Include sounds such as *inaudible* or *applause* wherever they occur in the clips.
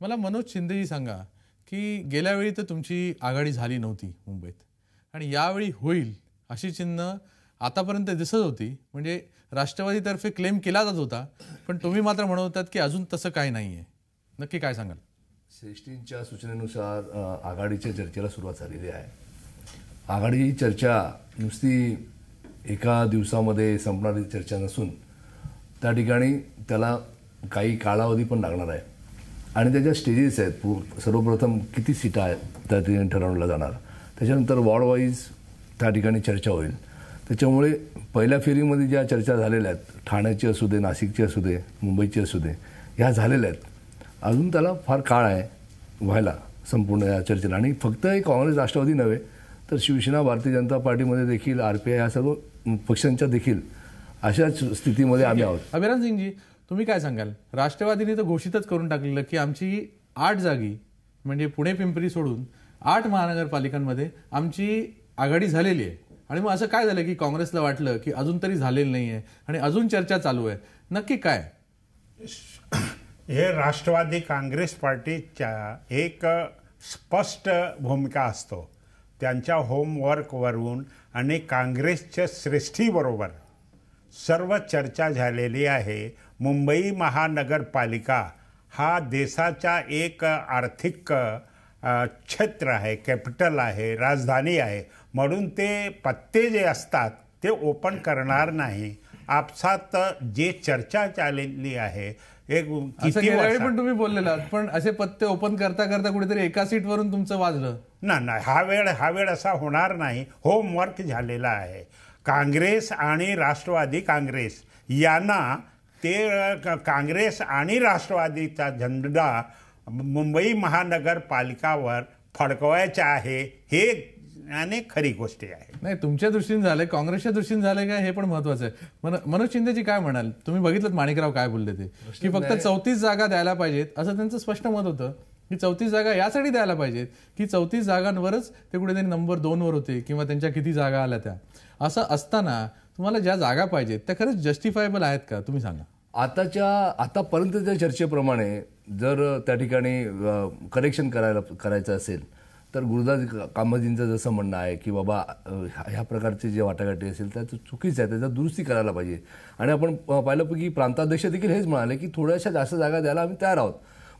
मला मनोज शिंदेजी सांगा की गेल्या वेळी तर तुमची आघाडी झाली नव्हती मुंबईत. आणि यावेळी होईल अशी चिन्ह आतापर्यंत दिसत होती. म्हणजे राष्ट्रवादीतर्फे क्लेम केला जात होता. पण तुम्ही मात्र म्हणत की अजून तसं काही नाही आहे नक्की काय सांगाल? श्रेष्ठींच्या सूचनेनुसार आघाडीच्या चर्चेला सुरुवात झालेली आहे. आघाडीची चर्चा नुसती एका दिवसामध्ये संपणारी चर्चा नसून त्या ठिकाणी त्याला काही कालावधी पण लागणार आहे. आणि त्याच्या स्टेजेस आहेत. पू सर्वप्रथम किती सीटा आहेत त्या ठिकाणी ठरवल्या जाणार. त्याच्यानंतर वॉर्ड वाईज त्या ठिकाणी चर्चा होईल. त्याच्यामुळे पहिल्या फेरीमध्ये ज्या चर्चा झालेल्या आहेत ठाण्याची असू दे नाशिकची असू दे मुंबईची असू दे ह्या झालेल्या आहेत. अजून त्याला फार काळ आहे व्हायला संपूर्ण या चर्चेला. आणि फक्त हे काँग्रेस राष्ट्रवादी नव्हे तर शिवसेना भारतीय जनता पार्टीमध्ये देखील आर पी आय ह्या सर्व पक्षांच्या देखील अशाच स्थितीमध्ये आम्ही आहोत. अभिराम सिंगजी तुम्ही काय सांगाल? राष्ट्रवादीने तर घोषितच करून टाकलेलं की आमची आठ जागी म्हणजे पुणे पिंपरी सोडून आठ महानगरपालिकांमध्ये आमची आघाडी झालेली आहे. आणि मग असं काय झालं की काँग्रेसला वाटलं की अजून तरी झालेलं नाही आहे आणि अजून चर्चा चालू आहे? नक्की काय? हे राष्ट्रवादी काँग्रेस पार्टीच्या एक स्पष्ट भूमिका असतो. त्यांच्या होमवर्कवरून आणि काँग्रेसच्या श्रेष्ठीबरोबर सर्व चर्चा झालेली आहे. मुंबई महानगरपालिका हा देशाचा एक आर्थिक क्षेत्र आहे कॅपिटल आहे राजधानी आहे. म्हणून ते पत्ते जे असतात ते ओपन करणार नाही. आपसात जे चर्चा चाललेली आहे एक किती पण तुम्ही बोललेला पण असे पत्ते ओपन करता करता कुठेतरी एका सीटवरून तुमचं वाजलं. ना नाही हा वेळ हा वेळ असा होणार नाही. होमवर्क झालेला आहे. काँग्रेस आणि राष्ट्रवादी काँग्रेस यांना ते काँग्रेस आणि राष्ट्रवादीचा झेंडा मुंबई महानगरपालिकावर फडकवायचा आहे हे आणि खरी गोष्टी आहे नाही तुमच्या दृष्टीने झालंय काँग्रेसच्या दृष्टीने झालंय का हे पण महत्वाचं आहे. मन- मनोज शिंदेजी काय म्हणाल? तुम्ही बघितलं माणिकराव काय बोलले ते? की फक्त चौतीस जागा द्यायला पाहिजेत असं त्यांचं स्पष्ट मत होतं. की चौतीस जागा यासाठी द्यायला पाहिजेत की चौतीस जागांवरच ते कुठेतरी नंबर दोनवर होते किंवा त्यांच्या किती जागा आल्या त्या. असं असताना तुम्हाला ज्या जागा पाहिजेत त्या खरंच जस्टिफायबल आहेत का? तुम्ही सांगा. आताच्या आतापर्यंतच्या चर्चेप्रमाणे जर त्या ठिकाणी करेक्शन करायला करायचं असेल तर गुरुदास कामाजींचं जसं म्हणणं आहे की बाबा ह्या प्रकारचे जे वाटाघाटी असेल त्या चुकीचं आहे त्याचा दुरुस्ती करायला पाहिजे. आणि आपण पाहिलं की प्रांताध्यक्ष देखील हेच म्हणाले की थोड्याशा जास्त जागा द्यायला आम्ही तयार आहोत.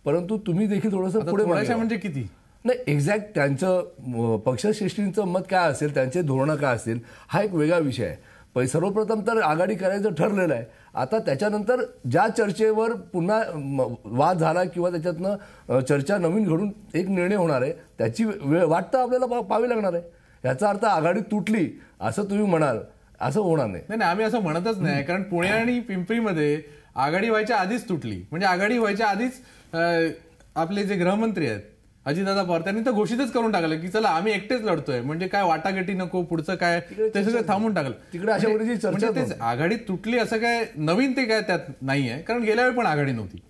परंतु तुम्ही देखील थोडंसं पुढे. म्हणजे किती? नाही एक्झॅक्ट त्यांचं पक्षश्रेष्ठींचं मत काय असेल त्यांचे धोरणं काय असेल हा एक वेगळा विषय आहे. पै सर्वप्रथम तर आघाडी करायचं ठरलेलं आहे. आता त्याच्यानंतर ज्या चर्चेवर पुन्हा वाद झाला किंवा त्याच्यातनं चर्चा नवीन घडून एक निर्णय होणार आहे त्याची वेळ वाट तर आपल्याला पा- पाहावी लागणार आहे. याचा अर्थ आघाडी तुटली असं तुम्ही म्हणाल असं होणार नाही. नाही नाही आम्ही असं म्हणतच नाही कारण पुणे आणि पिंपरीमध्ये आघाडी व्हायच्या आधीच तुटली. म्हणजे आघाडी व्हायच्या आधीच आपले जे गृहमंत्री आहेत अजितदादा पवार त्यांनी तर घोषितच करून टाकलं की चला आम्ही एकटेच लढतोय. म्हणजे काय वाटाघाटी नको पुढचं काय? ते सगळं थांबून टाकलं. तिकडे अशा म्हणजे- म्हणजे तेच आघाडी तुटली असं काय नवीन ते काय त्यात नाहीये. कारण गेल्या वेळी पण आघाडी नव्हती.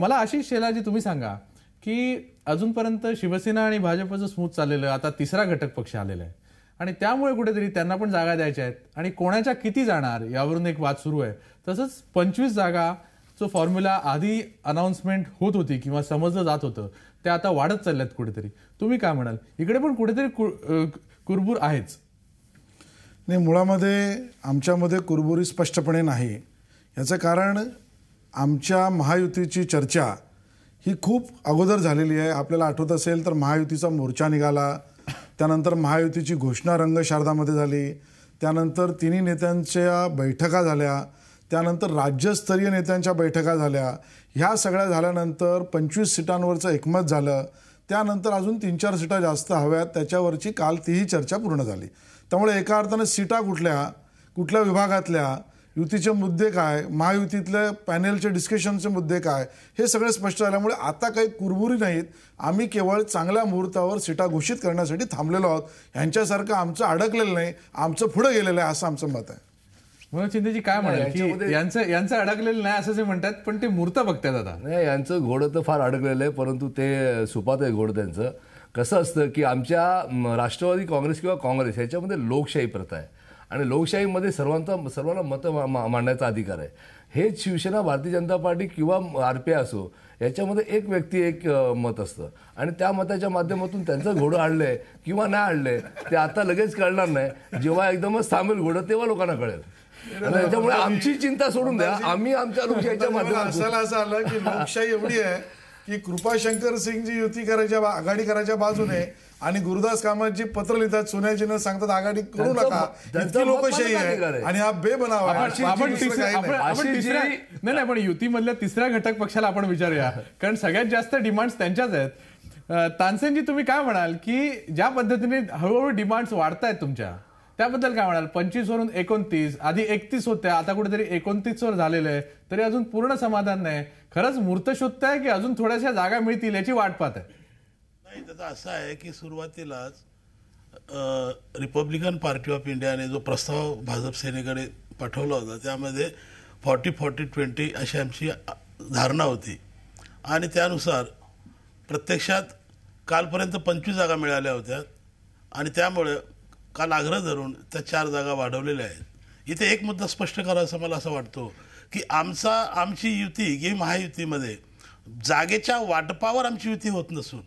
मला आशिष शेलाजी तुम्ही सांगा की अजूनपर्यंत शिवसेना आणि भाजपचं स्मूथ चाललेलं आता तिसरा घटक पक्ष आलेला आहे. आणि त्यामुळे कुठेतरी त्यांना पण जागा द्यायच्या आहेत. आणि कोणाच्या किती जाणार यावरून एक वाद सुरू आहे. तसंच पंचवीस जागा जो फॉर्म्युला आधी अनाऊन्समेंट होत होती किंवा समजलं जात होतं ते आता वाढत चालल्यात कुठेतरी. तुम्ही काय म्हणाल? इकडे पण कुठेतरी कु- कुरबूर आहेच. नाही मुळामध्ये आमच्यामध्ये कुरबुरी स्पष्टपणे नाही. याचं कारण आमच्या महायुतीची चर्चा ही खूप अगोदर झालेली आहे. आपल्याला आठवत असेल तर महायुतीचा मोर्चा निघाला. त्यानंतर महायुतीची घोषणा रंगशारदामध्ये झाली. त्यानंतर तिन्ही नेत्यांच्या बैठका झाल्या. त्यानंतर राज्यस्तरीय नेत्यांच्या बैठका झाल्या. ह्या सगळ्या झाल्यानंतर पंचवीस सीटांवरचं एकमत झालं. त्यानंतर अजून तीन चार सीटा जास्त हव्यात त्याच्यावरची काल तीही चर्चा पूर्ण झाली. त्यामुळे एका अर्थानं सीटा कुठल्या कुठल्या विभागातल्या युतीचे मुद्दे काय महायुतीतल्या पॅनेलचे डिस्कशनचे मुद्दे काय हे सगळे स्पष्ट झाल्यामुळे आता काही कुरबुरी नाहीत. आम्ही केवळ चांगल्या मुहूर्तावर सीटा घोषित करण्यासाठी थांबलेलो आहोत. ह्यांच्यासारखं आमचं अडकलेलं नाही आमचं पुढं गेलेलं आहे असं आमचं मत आहे. म्हणून शिंदेजी काय म्हणाल? की यांच्यामध्ये- यांचं यांचं अडकलेलं नाही असं जे म्हणतात पण ते मूर्त बघतात आता. नाही यांचं घोडं तर फार अडकलेलं आहे परंतु ते सुपात आहे घोडं त्यांचं. कसं असतं की आमच्या राष्ट्रवादी काँग्रेस किंवा काँग्रेस ह्याच्यामध्ये लोकशाही प्रथा आहे. आणि लोकशाहीमध्ये सर्वांचा सर्वांना मतं मांडण्याचा अधिकार आहे. हेच शिवसेना भारतीय जनता पार्टी किंवा आरपीआय असो याच्यामध्ये एक व्यक्ती एक मत असतं. आणि त्या मताच्या माध्यमातून त्यांचं घोडं आणलंय किंवा नाही आणलंय ते आता लगेच कळणार नाही. जेव्हा एकदमच थांबेल घोडं तेव्हा लोकांना कळेल. आणि त्याच्यामुळे आमची चिंता सोडून द्या. आम्ही आमच्या लोकशाहीच्या मला माध्यमातून असायला असं आलं की लोकशाही एवढी आहे की कृपाशंकर सिंग जी युती करायच्या आघाडी करायच्या बाजूने आणि गुरुदास कामतजी पत्र लिहितात सोन्याजीनं सांगतात आघाडी करू नका. इतकी लोकशाही आहे. आणि हा बेबनाव नाही. नाही पण युतीमधल्या तिसऱ्या घटक पक्षाला आपण विचारूया. कारण सगळ्यात जास्त डिमांड त्यांच्याच आहेत. तानसेनजी तुम्ही काय म्हणाल की ज्या पद्धतीने हळूहळू डिमांड्स वाढतायत तुमच्या? त्याबद्दल काय म्हणाल? पंचवीस वरून एकोणतीस आधी एकतीस होत्या आता कुठेतरी एकोणतीस वर झालेलं आहे. तरी अजून पूर्ण समाधान नाही. खरंच मूर्त आहे की अजून थोड्याशा जागा मिळतील याची वाट पाहत आहे? नाही त्याचं असं आहे की सुरुवातीलाच रिपब्लिकन पार्टी ऑफ इंडियाने जो प्रस्ताव भाजप सेनेकडे पाठवला होता त्यामध्ये फॉर्टी फॉर्टी ट्वेंटी अशी आमची धारणा होती. आणि त्यानुसार प्रत्यक्षात कालपर्यंत पंचवीस जागा मिळाल्या होत्या. आणि त्यामुळे काल आग्रह धरून त्या चार जागा वाढवलेल्या आहेत. इथे एक मुद्दा स्पष्ट करा असं मला असं वाटतो की आमचा आमची युती की महायुतीमध्ये जागेच्या वाटपावर आमची युती होत नसून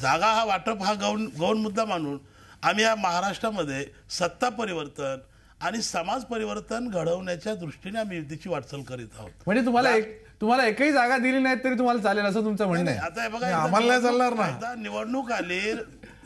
जागा हा वाटप हा गौण गौण मुद्दा मानून आम्ही या महाराष्ट्रामध्ये सत्ता परिवर्तन आणि समाज परिवर्तन घडवण्याच्या दृष्टीने आम्ही युतीची वाटचाल करीत आहोत. म्हणजे तुम्हाला एक तुम्हाला एकही जागा दिली नाही तरी तुम्हाला चालेल असं तुमचं म्हणणं आहे. आता हे बघा आम्हाला चालणार ना. निवडणूक आली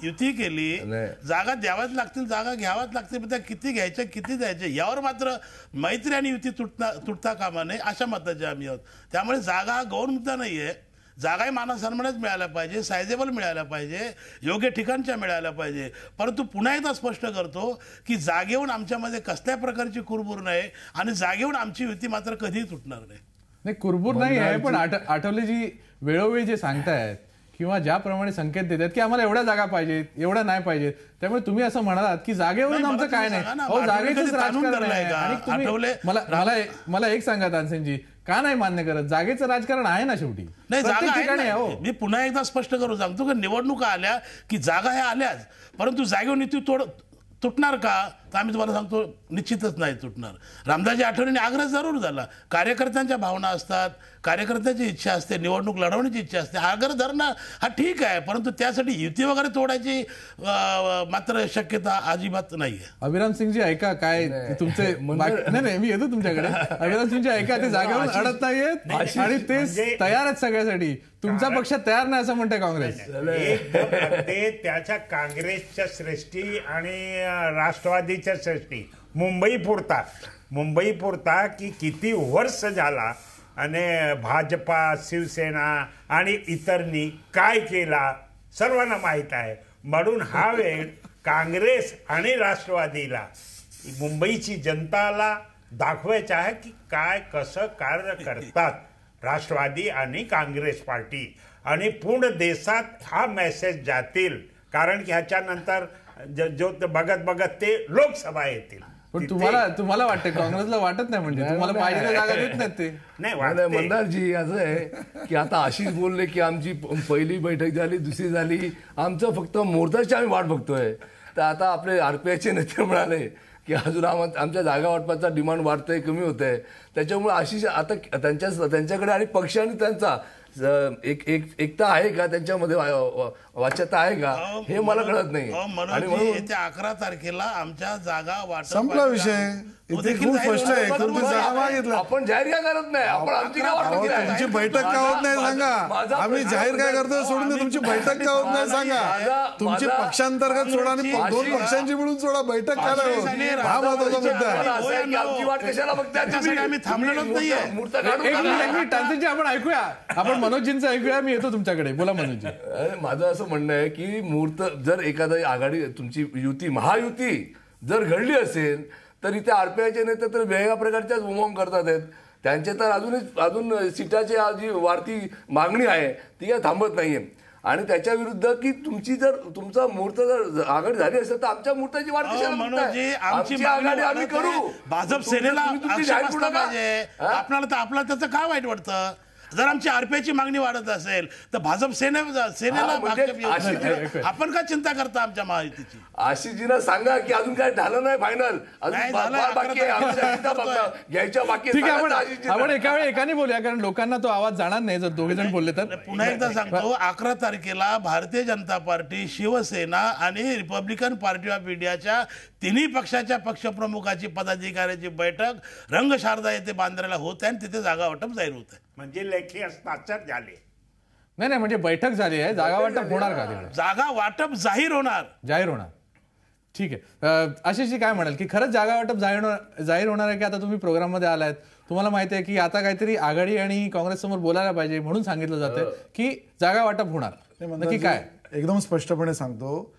युती केली नाही. जागा द्याव्याच लागतील जागा घ्याव्याच लागतील पण त्या किती घ्यायच्या किती द्यायच्या यावर मात्र मैत्री आणि युती तुटता तुटता कामा नये अशा मताचे आम्ही आहोत. त्यामुळे जागा हा गौण मुद्दा नाहीये. जागाही मानासन्मानच मिळायला पाहिजे सायझेबल मिळायला पाहिजे योग्य ठिकाणच्या मिळायला पाहिजे. परंतु पुन्हा एकदा स्पष्ट करतो की जागेहून आमच्यामध्ये कसल्या प्रकारची कुरबुर नाही आणि जागेहून आमची युती मात्र कधीही तुटणार नाही. नाही कुरबूर नाही आहे पण आठ- आठवले जी वेळोवेळी जे सांगतायत किंवा ज्याप्रमाणे संकेत देतात की आम्हाला एवढ्या जागा पाहिजेत एवढ्या नाही पाहिजेत. त्यामुळे तुम्ही असं म्हणालात की जागेवरून आमचं काय नाही. मला मला एक सांगा तानसेनजी. का नाही मान्य करत? जागेचं राजकारण आहे ना शेवटी. नाही जागा ठिकाणी हो. मी पुन्हा एकदा स्पष्ट करून सांगतो की निवडणुका आल्या की जागा ह्या आल्याच. परंतु जागेवर नीती तोड तुटणार का? तर आम्ही तुम्हाला सांगतो निश्चितच नाही तुटणार. रामदासजी आठवणीने आग्रह जरूर झाला. कार्यकर्त्यांच्या भावना असतात कार्यकर्त्याची इच्छा असते निवडणूक लढवण्याची इच्छा असते. हा आग्रह धरणं हा ठीक आहे परंतु त्यासाठी युती वगैरे तोडायची मात्र शक्यता अजिबात नाही आहे अभिराम सिंगजी ऐका काय तुमचे *laughs* बाकी- नाही नाही मी येतो तुमच्याकडे. *laughs* अभिराम सिंगजी ऐका ते जागेवर अडत नाहीयेत आणि ते म्हणजे- तयार आहेत सगळ्यासाठी. तुमचा पक्ष तयार नाही असं म्हणते काँग्रेस. एकदम ते त्याच्या काँग्रेसच्या श्रेष्ठी आणि अं, राष्ट्रवादीच्या श्रेष्ठी मुंबई पुरता. मुंबई पुरता की किती वर्ष झाला आणि भाजपा शिवसेना आणि इतरनी काय केला सर्वांना माहीत आहे. म्हणून हा वेळ काँग्रेस आणि राष्ट्रवादीला मुंबईची जनताला दाखवायचं आहे की काय कसं कार्य करतात राष्ट्रवादी आणि काँग्रेस पार्टी. आणि पूर्ण देशात हा मेसेज जातील. कारण की ह्याच्यानंतर ज- जो ते बघत बघत ते लोकसभा येतील. पण तुम्हाला तुम्हाला वाटतं काँग्रेसला वाटत नाही म्हणजे? तुम्हाला पाहिजे जागा देत नाहीत ते. नाही नाही, वाटते. मंदारजी असं आहे की आता आशिष बोलले की आमची पहिली बैठक झाली दुसरी झाली. आमचं फक्त मुहूर्ताची आम्ही वाट बघतोय. तर आता आपले आरपीआयचे नेते म्हणाले की अजून आम- आमच्या जागा वाटपाचा डिमांड वाढतंय कमी होत आहे त्याच्यामुळे आशिष आता त्यांच्या त्यांच्याकडे आणि पक्ष आणि त्यांचा एक एक एकता आहे का त्यांच्यामध्ये? वाच्यता आहे का? हे मला कळत नाही आणि म्हणून अकरा तारखेला आमच्या जागा वाटप संपला विषय. स्पष्ट. आहे. आपण जाहीर काय करत नाही? आपण आमची काय तुमची? बैठक का होत नाही सांगा. आम्ही जाहीर काय करतोय सोडून तुमची बैठक का होत नाही सांगा. तुमची पक्षांतर्गत सोडा आणि दोन पक्षांची मिळून सोडा. बैठक काय हा महत्त्वाचा मुद्दा आहे. आमची वाट कशाला बघताय? थांबलेलोच नाहीये. आपण ऐकूया. आपण मनोजींचं ऐकूया मी येतो तुमच्याकडे. बोला मनोजी माझं असं म्हणणं आहे की मुहूर्त जर एखादा आघाडी तुमची युती महायुती जर घडली असेल तर इथे आरपीआयचे नेते तर वेगळ्या प्रकारच्याच उमंग करतात आहेत. त्यांचे तर अजूनच अजून सीटाची आज जी वाढती मागणी आहे ती काय थांबत नाहीये. आणि त्याच्या विरुद्ध की तुमची जर तुमचा मुहूर्त जर आघाडी झाली असेल तर आमच्या मुहूर्ताची? मनोजजी आमची आघाडी आम्ही करू. भाजप सेनेला? आपल्याला तर आपल्याला त्याचं काय वाईट वाटतं जर आमची आरपीआयची मागणी वाढत असेल तर भाजप सेने सेनेला म्हणजे. *laughs* आपण का चिंता करता आमच्या महायुतीची? आशिषजीना सांगा की अजून काय झालं नाही फायनल घ्यायच्या बाकी. आपण एका वेळी एकाने बोलूया कारण लोकांना तो आवाज जाणार नाही जर दोघे जण बोलले तर. पुन्हा एकदा सांगतो अकरा तारखेला भारतीय जनता पार्टी शिवसेना आणि रिपब्लिकन पार्टी ऑफ इंडियाच्या तिन्ही पक्षाच्या पक्षप्रमुखाची पदाधिकाऱ्याची बैठक रंगशारदा येथे बांद्र्याला होत आहे आणि तिथे जागा वाटप जाहीर होत आहे. म्हणजे लेखी हस्ताक्षर झाले. नाही नाही म्हणजे बैठक झाली आहे. जागा वाटप होणार का तिकडे? जागा वाटप जाहीर होणार. जाहीर होणार. ठीक आहे. अं, आशिषजी काय म्हणाल की खरंच जागा वाटप जाहीर होणार जाहीर होणार आहे की आता तुम्ही प्रोग्राममध्ये आलायत? तुम्हाला माहिती आहे की आता काहीतरी आघाडी आणि काँग्रेस समोर बोलायला पाहिजे म्हणून सांगितलं जातं की जागा वाटप होणार. नाही, नक्की काय? एकदम स्पष्टपणे सांगतो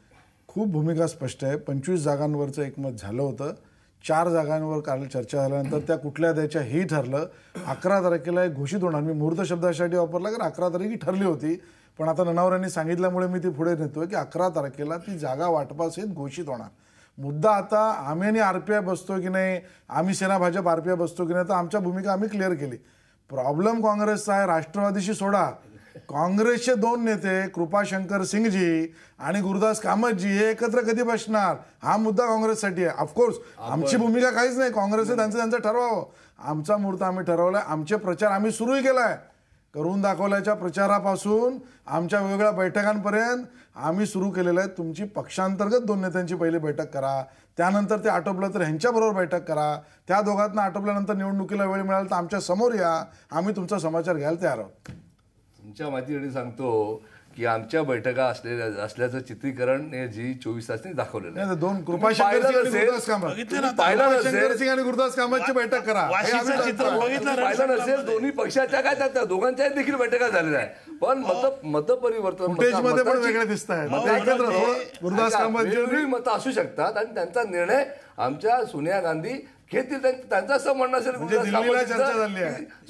खूप भूमिका स्पष्ट आहे. पंचवीस जागांवरचं एकमत झालं होतं. चार जागांवर काल चर्चा झाल्यानंतर त्या कुठल्या द्यायच्या हे ठरलं. अकरा तारखेला एक घोषित होणार. मी मुहूर्त शब्दासाठी वापरला कारण अकरा तारीख ही ठरली होती. पण आता ननावऱ्यांनी सांगितल्यामुळे मी ती पुढे नेतोय की अकरा तारखेला ती जागा वाटपासहित घोषित होणार. मुद्दा आता आम्ही आणि आरपीआय बसतो की नाही आम्ही सेना भाजप आय बसतो की नाही तर आमच्या भूमिका आम्ही क्लिअर केली. प्रॉब्लेम काँग्रेसचा आहे राष्ट्रवादीशी सोडा. काँग्रेसचे दोन नेते कृपाशंकर सिंगजी आणि गुरुदास कामतजी हे एकत्र कधी बसणार? हा मुद्दा काँग्रेससाठी आहे. ऑफकोर्स आमची भूमिका काहीच नाही. काँग्रेसने त्यांचं त्यांचं ठरवावं. आमचा मुहूर्त आम्ही ठरवलाय. आमचे प्रचार आम्ही सुरूही केलाय. करून दाखवल्याच्या प्रचारापासून आमच्या वेगवेगळ्या बैठकांपर्यंत आम्ही सुरू केलेलं आहे. तुमची पक्षांतर्गत दोन नेत्यांची पहिली बैठक करा. त्यानंतर ते आटोपलं तर ह्यांच्याबरोबर बैठक करा. त्या दोघांना आटोपल्यानंतर निवडणुकीला वेळ मिळाला तर आमच्यासमोर या. आम्ही तुमचा समाचार घ्यायला तयार आहोत. तुमच्या माहितीसाठी सांगतो की आमच्या बैठका असलेल्या असल्याचं चित्रीकरण हे जी चोवीस तासनी दाखवलेलं नाही आहे दोन आणि गुरुदास आणि कामतची बैठक करा. हे पाहिलं नसेल. दोन्ही पक्षाच्या काय त्या दोघांच्याही देखील बैठका झालेल्या आहे पण मत मतपरिवर्तन वेगळे हो, हो, थोडं गुरुदास कामत मतं असू शकतात आणि त्यांचा निर्णय आमच्या सोनिया गांधी घेतील त्यां- त्यांचं असं म्हणणं असेल म्हणजे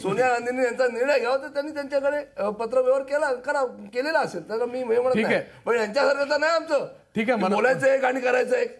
सोनिया गांधींनी यांचा निर्णय घ्यावा तर त्यांनी त्यांच्याकडे पत्रव्यवहार केला करा केलेला असेल. तर मी हे म्हणत नाही. पण यांच्यासारखं तर नाही आमचं. ठीक आहे, बोलायचं एक आणि करायचं एक.